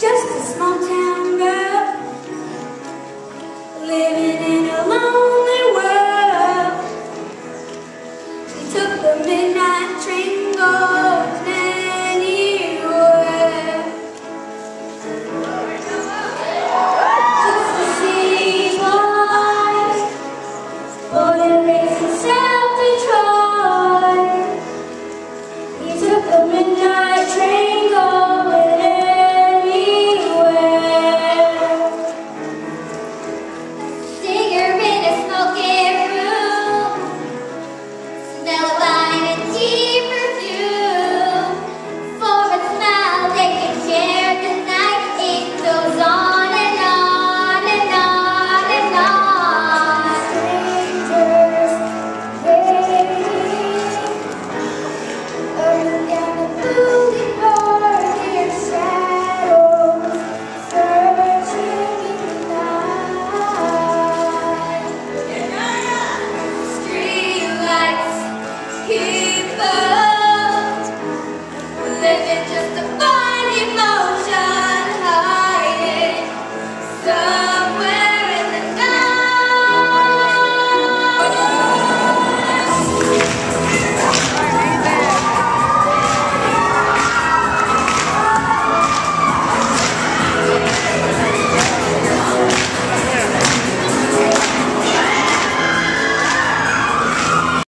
just a small town girl living in a lonely world. She took the midnight train going anywhere. Just to see boys, for the race herself to Troy. He took the midnight.